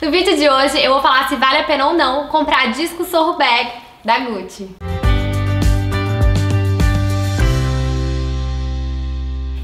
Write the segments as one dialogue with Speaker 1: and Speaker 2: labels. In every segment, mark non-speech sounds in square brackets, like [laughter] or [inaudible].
Speaker 1: No vídeo de hoje eu vou falar se vale a pena ou não comprar disco Sorro Bag da Gucci.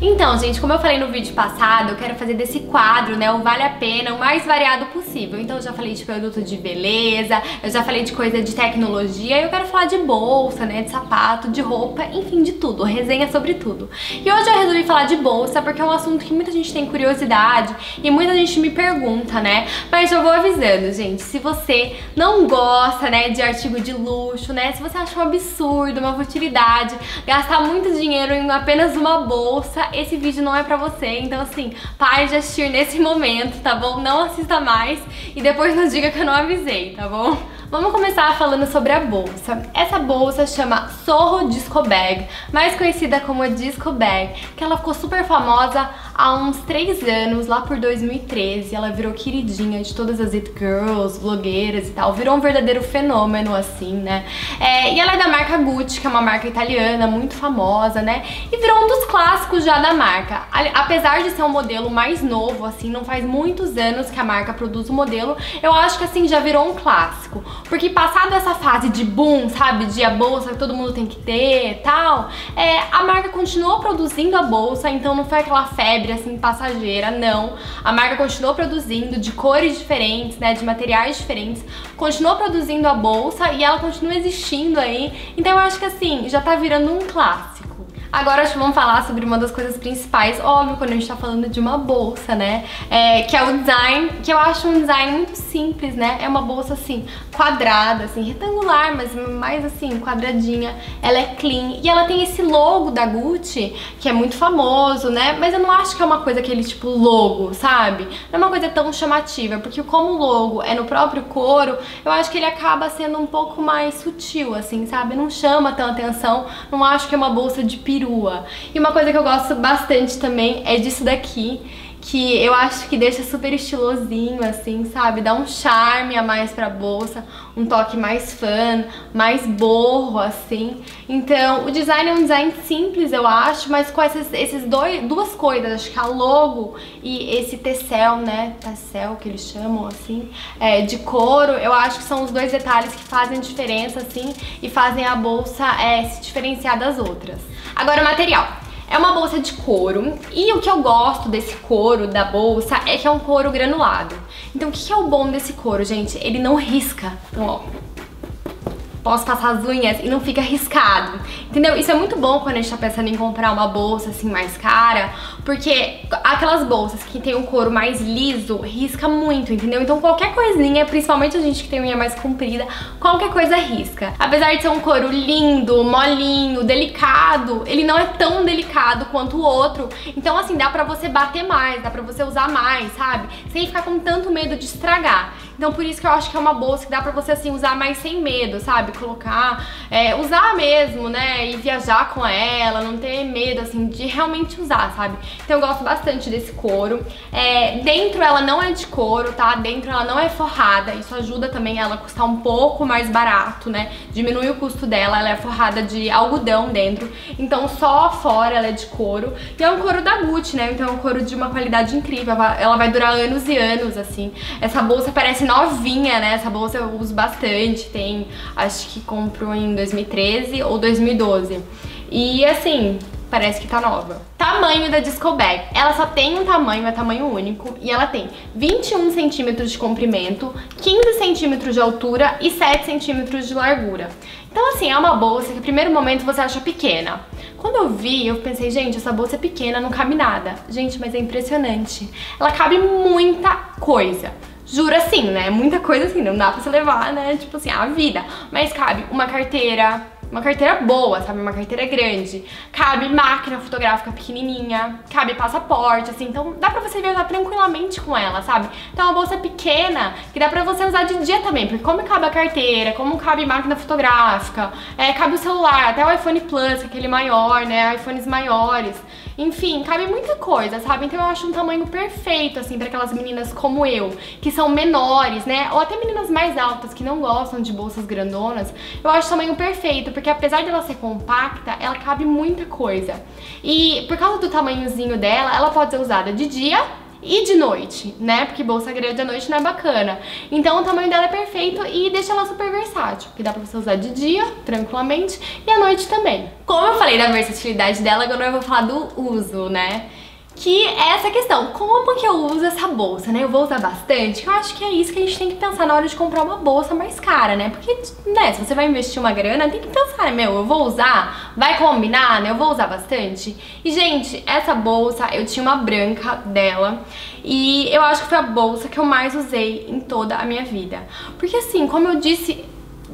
Speaker 1: Então, gente, como eu falei no vídeo passado, eu quero fazer desse quadro, né, o vale a pena, o mais variado possível. Então eu já falei de produto de beleza, eu já falei de coisa de tecnologia, eu quero falar de bolsa, né, de sapato, de roupa, enfim, de tudo, resenha sobre tudo. E hoje eu resolvi falar de bolsa porque é um assunto que muita gente tem curiosidade e muita gente me pergunta, né, mas eu vou avisando, gente, se você não gosta, né, de artigo de luxo, né, se você acha um absurdo, uma futilidade, gastar muito dinheiro em apenas uma bolsa, esse vídeo não é pra você, então assim, pare de assistir nesse [laughs] momento, tá bom? Não assista mais e depois não diga que eu não avisei, tá bom? Vamos começar falando sobre a bolsa. Essa bolsa chama Sorro Disco Bag, mais conhecida como Disco Bag, que ela ficou super famosa há uns 3 anos, lá por 2013. Ela virou queridinha de todas as it girls, blogueiras e tal. Virou um verdadeiro fenômeno, assim, né? É, e ela é da marca Gucci, que é uma marca italiana muito famosa, né? E virou um dos clássicos já da marca. Apesar de ser um modelo mais novo, assim, não faz muitos anos que a marca produz o modelo, eu acho que, assim, já virou um clássico. Porque passado essa fase de boom, sabe, de a bolsa que todo mundo tem que ter e tal, é, a marca continuou produzindo a bolsa, então não foi aquela febre assim passageira, não. A marca continuou produzindo de cores diferentes, né, de materiais diferentes, continuou produzindo a bolsa e ela continua existindo aí. Então eu acho que assim, já tá virando um clássico. Agora acho que vamos falar sobre uma das coisas principais, óbvio, quando a gente tá falando de uma bolsa, né? É, que é o design, que eu acho um design muito simples, né? É uma bolsa assim, quadrada, assim, retangular, mas mais assim, quadradinha. Ela é clean e ela tem esse logo da Gucci, que é muito famoso, né? Mas eu não acho que é uma coisa aquele tipo logo, sabe? Não é uma coisa tão chamativa, porque como o logo é no próprio couro, eu acho que ele acaba sendo um pouco mais sutil, assim, sabe? Não chama tanta atenção, não acho que é uma bolsa de peru perua. E uma coisa que eu gosto bastante também é disso daqui, que eu acho que deixa super estilosinho, assim, sabe? Dá um charme a mais pra bolsa, um toque mais fã, mais borro, assim. Então, o design é um design simples, eu acho, mas com essas esses dois, duas coisas, acho que a logo e esse tecel, né? Tecel, que eles chamam, assim, é, de couro, eu acho que são os dois detalhes que fazem diferença, assim, e fazem a bolsa é, se diferenciar das outras. Agora, o material. É uma bolsa de couro e o que eu gosto desse couro da bolsa é que é um couro granulado. Então o que é o bom desse couro, gente? Ele não risca. Então, ó, posso passar as unhas e não fica riscado, entendeu? Isso é muito bom quando a gente tá pensando em comprar uma bolsa assim mais cara, porque aquelas bolsas que tem um couro mais liso, risca muito, entendeu? Então qualquer coisinha, principalmente a gente que tem unha mais comprida, qualquer coisa risca. Apesar de ser um couro lindo, molinho, delicado, ele não é tão delicado quanto o outro, então assim, dá pra você bater mais, dá pra você usar mais, sabe? Sem ficar com tanto medo de estragar. Então por isso que eu acho que é uma bolsa que dá pra você assim usar mais sem medo, sabe? Colocar, é, usar mesmo, né? E viajar com ela, não ter medo assim de realmente usar, sabe? Então eu gosto bastante desse couro. É, dentro ela não é de couro, tá? Dentro ela não é forrada, isso ajuda também ela a custar um pouco mais barato, né? Diminui o custo dela, ela é forrada de algodão dentro, então só fora ela é de couro. E é um couro da Gucci, né? Então é um couro de uma qualidade incrível, ela vai durar anos e anos, assim. Essa bolsa parece novinha, né? Essa bolsa eu uso bastante, tem, acho que comprou em 2013 ou 2012. E assim, parece que tá nova. Tamanho da Disco Bag. Ela só tem um tamanho, é tamanho único, e ela tem 21 centímetros de comprimento, 15 centímetros de altura e 7 centímetros de largura. Então assim, é uma bolsa que no primeiro momento você acha pequena. Quando eu vi, eu pensei, gente, essa bolsa é pequena, não cabe nada. Gente, mas é impressionante. Ela cabe muita coisa. Juro assim, né? Muita coisa assim, não dá pra você levar, né? Tipo assim, a vida. Mas cabe uma carteira, uma carteira boa, sabe? Uma carteira grande. Cabe máquina fotográfica pequenininha, cabe passaporte, assim. Então dá pra você viajar tranquilamente com ela, sabe? Então é uma bolsa pequena que dá pra você usar de dia também, porque como cabe a carteira, como cabe máquina fotográfica, é, cabe o celular, até o iPhone Plus, é aquele maior, né? iPhones maiores. Enfim, cabe muita coisa, sabe? Então eu acho um tamanho perfeito, assim, para aquelas meninas como eu, que são menores, né? Ou até meninas mais altas que não gostam de bolsas grandonas. Eu acho o tamanho perfeito, porque apesar dela ser compacta, ela cabe muita coisa. E por causa do tamanhozinho dela, ela pode ser usada de dia e de noite, né? Porque bolsa grande à noite não é bacana. Então o tamanho dela é perfeito e deixa ela super versátil, que dá pra você usar de dia, tranquilamente, e à noite também. Como eu falei da versatilidade dela, agora eu vou falar do uso, né? Que é essa questão, como que eu uso essa bolsa, né? Eu vou usar bastante? Eu acho que é isso que a gente tem que pensar na hora de comprar uma bolsa mais cara, né? Porque, né, se você vai investir uma grana, tem que pensar, meu, eu vou usar? Vai combinar, né? Eu vou usar bastante? E, gente, essa bolsa, eu tinha uma branca dela e eu acho que foi a bolsa que eu mais usei em toda a minha vida. Porque, assim, como eu disse,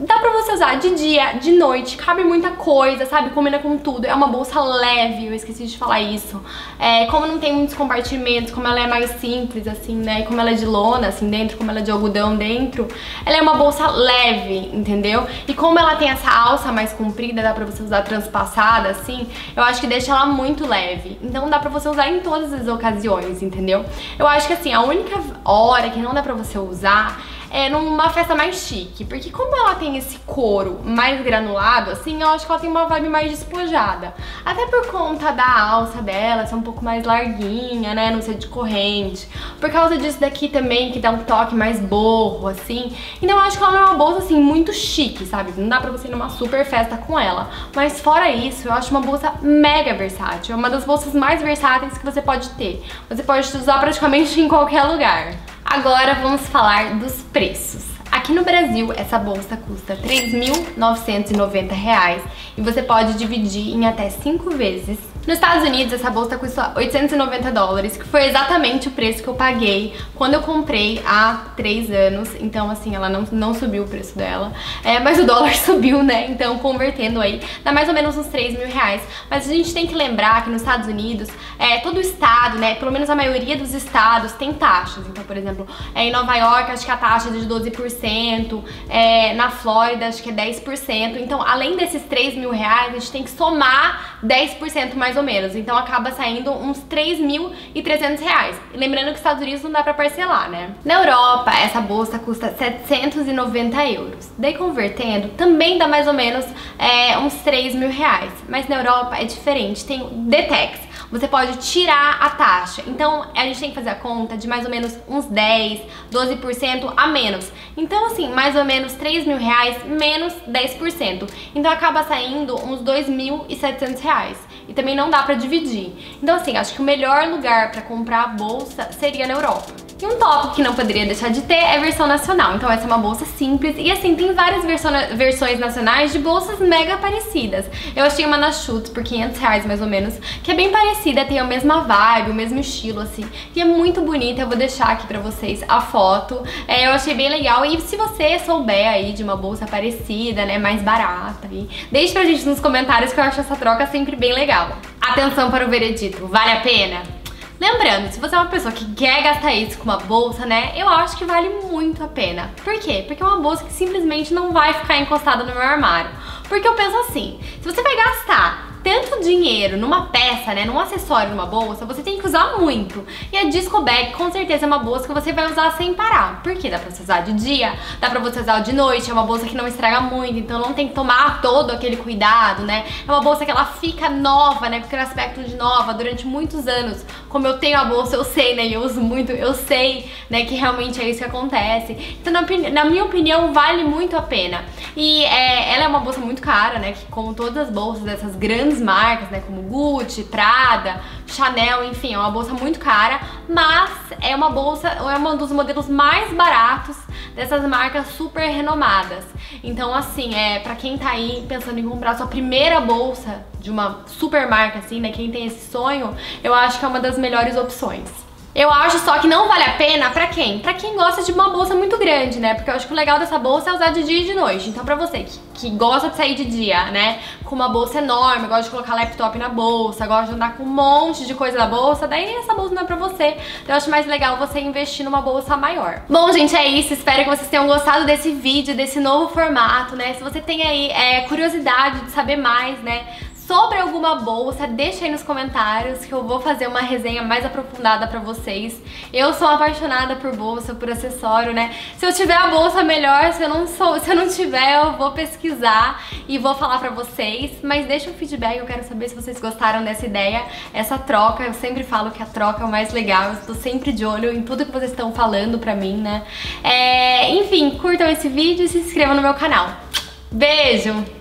Speaker 1: Dá pra você usar de dia, de noite, cabe muita coisa, sabe? Combina com tudo. É uma bolsa leve, eu esqueci de falar isso. É, como não tem muitos compartimentos, como ela é mais simples, assim, né? E como ela é de lona, assim, dentro, como ela é de algodão dentro, ela é uma bolsa leve, entendeu? E como ela tem essa alça mais comprida, dá pra você usar transpassada, assim, eu acho que deixa ela muito leve. Então dá pra você usar em todas as ocasiões, entendeu? Eu acho que, assim, a única hora que não dá pra você usar é, numa festa mais chique. Porque como ela tem esse couro mais granulado, assim, eu acho que ela tem uma vibe mais despojada. Até por conta da alça dela ser um pouco mais larguinha, né? Não ser de corrente. Por causa disso daqui também, que dá um toque mais borro, assim. Então eu acho que ela não é uma bolsa, assim, muito chique, sabe? Não dá pra você ir numa super festa com ela. Mas fora isso, eu acho uma bolsa mega versátil. É uma das bolsas mais versáteis que você pode ter. Você pode usar praticamente [laughs] em qualquer lugar. Agora vamos falar dos preços. Aqui no Brasil, essa bolsa custa R$ 3.990 e você pode dividir em até 5 vezes nos Estados Unidos, essa bolsa custa 890 dólares, que foi exatamente o preço que eu paguei quando eu comprei há 3 anos. Então, assim, ela não, não subiu o preço dela. É, mas o dólar [laughs] subiu, né? Então, convertendo aí, dá mais ou menos uns 3 mil reais. Mas a gente tem que lembrar que nos Estados Unidos, é, todo estado, né? Pelo menos a maioria dos estados tem taxas. Então, por exemplo, é, em Nova York, acho que a taxa é de 12%. É, na Flórida, acho que é 10%. Então, além desses 3 mil reais, a gente tem que somar 10% mais mais ou menos. Então acaba saindo uns 3.300 reais. E lembrando que os Estados Unidos não dá pra parcelar, né? Na Europa, essa bolsa custa 790 euros. Daí convertendo, também dá mais ou menos é, uns 3 mil reais. Mas na Europa é diferente, tem o Detex você pode tirar a taxa. Então, a gente tem que fazer a conta de mais ou menos uns 10, 12% a menos. Então, assim, mais ou menos 3 mil reais menos 10%. Então, acaba saindo uns 2.700 reais. E também não dá pra dividir. Então, assim, acho que o melhor lugar pra comprar a bolsa seria na Europa. E um tópico que não poderia deixar de ter é a versão nacional. Então essa é uma bolsa simples e assim, tem várias versões nacionais de bolsas mega parecidas. Eu achei uma na Schutz por 500 reais mais ou menos, que é bem parecida, tem a mesma vibe, o mesmo estilo assim. E é muito bonita, eu vou deixar aqui pra vocês a foto. É, eu achei bem legal e se você souber aí de uma bolsa parecida, né, mais barata, aí, deixe pra gente nos comentários que eu acho essa troca sempre bem legal. Atenção para o veredito, vale a pena? Lembrando, se você é uma pessoa que quer gastar isso com uma bolsa, né, eu acho que vale muito a pena. Por quê? Porque é uma bolsa que simplesmente não vai ficar encostada no meu armário. Porque eu penso assim, se você vai gastar tanto dinheiro numa peça, né, num acessório, numa bolsa, você tem que usar muito. E a Disco Bag com certeza é uma bolsa que você vai usar sem parar. Porque dá pra você usar de dia, dá pra você usar de noite, é uma bolsa que não estraga muito, então não tem que tomar todo aquele cuidado, né? É uma bolsa que ela fica nova, né, com aquele aspecto de nova durante muitos anos. Como eu tenho a bolsa, eu sei, né, e eu uso muito, eu sei, né, que realmente é isso que acontece. Então, na, na minha opinião, vale muito a pena. E é, ela é uma bolsa muito cara, né, que como todas as bolsas dessas grandes grandes marcas, né, como Gucci, Prada, Chanel, enfim, é uma bolsa muito cara, mas é uma bolsa, é um dos modelos mais baratos dessas marcas super renomadas. Então, assim, é para quem tá aí pensando em comprar sua primeira bolsa de uma super marca, assim, né, quem tem esse sonho, eu acho que é uma das melhores opções. Eu acho só que não vale a pena pra quem? Pra quem gosta de uma bolsa muito grande, né? Porque eu acho que o legal dessa bolsa é usar de dia e de noite. Então pra você que, que gosta de sair de dia, né? Com uma bolsa enorme, gosta de colocar laptop na bolsa, gosta de andar com um monte de coisa na bolsa, daí essa bolsa não é pra você. Então eu acho mais legal você investir numa bolsa maior. Bom, gente, é isso. Espero que vocês tenham gostado desse vídeo, desse novo formato, né? Se você tem aí é, curiosidade de saber mais, né? Sobre alguma bolsa, deixa aí nos comentários que eu vou fazer uma resenha mais aprofundada pra vocês. Eu sou apaixonada por bolsa, por acessório, né? Se eu tiver a bolsa melhor, se eu não sou, se eu não tiver, eu vou pesquisar e vou falar pra vocês, mas deixa um feedback, eu quero saber se vocês gostaram dessa ideia, essa troca, eu sempre falo que a troca é o mais legal, eu estou sempre de olho em tudo que vocês estão falando pra mim, né? É, enfim, curtam esse vídeo e se inscrevam no meu canal. Beijo!